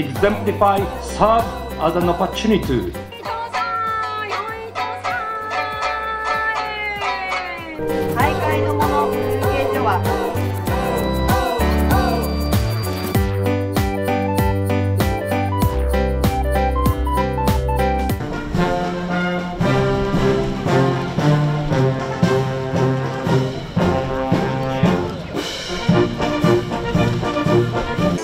exemplify serve as an opportunity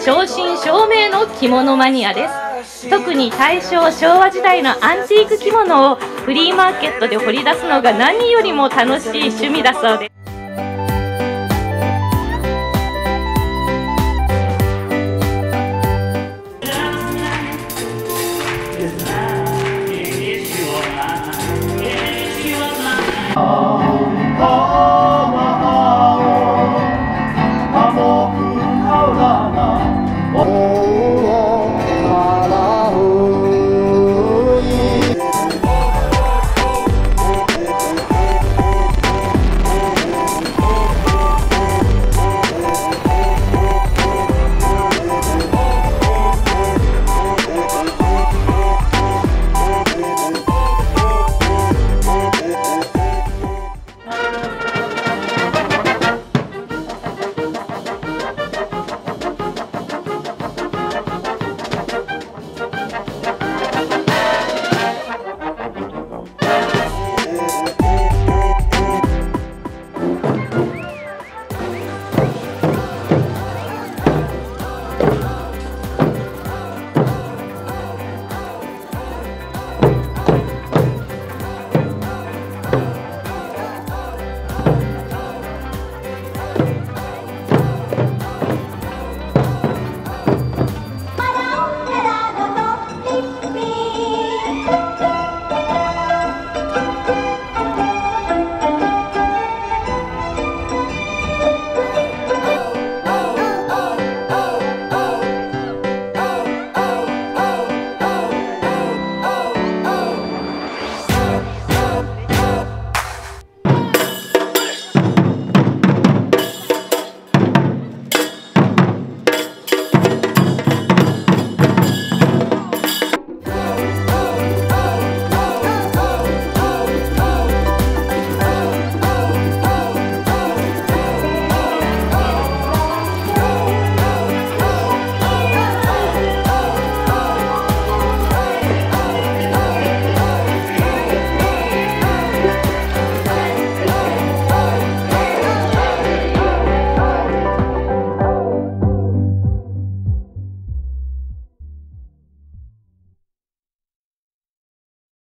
正真正銘の着物マニアです。特に大正昭和時代のアンティーク着物をフリーマーケットで掘り出すのが何よりも楽しい趣味だそうです。